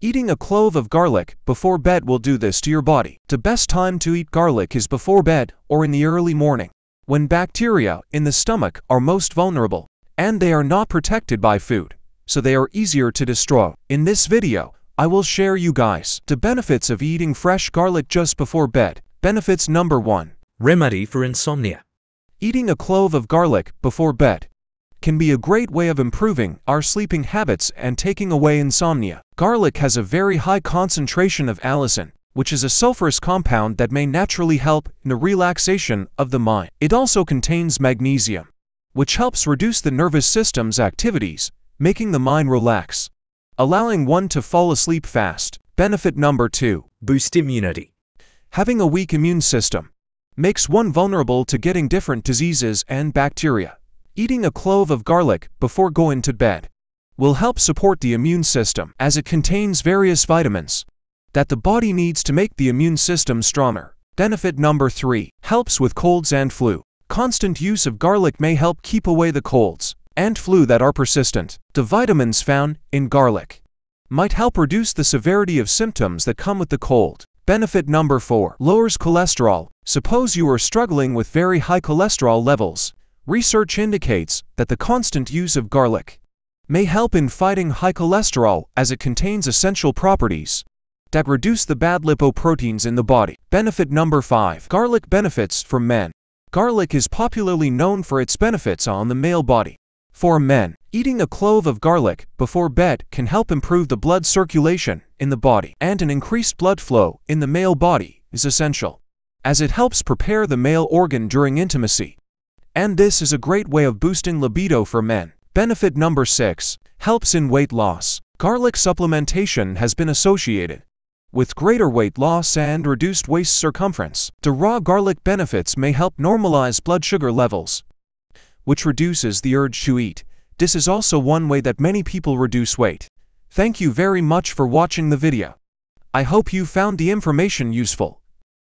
Eating a clove of garlic before bed will do this to your body. The best time to eat garlic is before bed or in the early morning, when bacteria in the stomach are most vulnerable and they are not protected by food, so they are easier to destroy. In this video, I will share you guys the benefits of eating fresh garlic just before bed. Benefits number 1. Remedy for insomnia. Eating a clove of garlic before bed can be a great way of improving our sleeping habits and taking away insomnia. Garlic has a very high concentration of allicin, which is a sulfurous compound that may naturally help in the relaxation of the mind. It also contains magnesium, which helps reduce the nervous system's activities, making the mind relax, allowing one to fall asleep fast. Benefit number 2. Boost immunity. Having a weak immune system makes one vulnerable to getting different diseases and bacteria. Eating a clove of garlic before going to bed will help support the immune system as it contains various vitamins that the body needs to make the immune system stronger. Benefit number 3 helps with colds and flu. Constant use of garlic may help keep away the colds and flu that are persistent. The vitamins found in garlic might help reduce the severity of symptoms that come with the cold. Benefit number 4 lowers cholesterol. Suppose you are struggling with very high cholesterol levels Research indicates that the constant use of garlic may help in fighting high cholesterol as it contains essential properties that reduce the bad lipoproteins in the body. Benefit number 5. Garlic benefits for men. Garlic is popularly known for its benefits on the male body. For men, eating a clove of garlic before bed can help improve the blood circulation in the body, and an increased blood flow in the male body is essential, as it helps prepare the male organ during intimacy. And this is a great way of boosting libido for men. Benefit number 6. Helps in weight loss. Garlic supplementation has been associated with greater weight loss and reduced waist circumference. The raw garlic benefits may help normalize blood sugar levels, which reduces the urge to eat. This is also one way that many people reduce weight. Thank you very much for watching the video. I hope you found the information useful.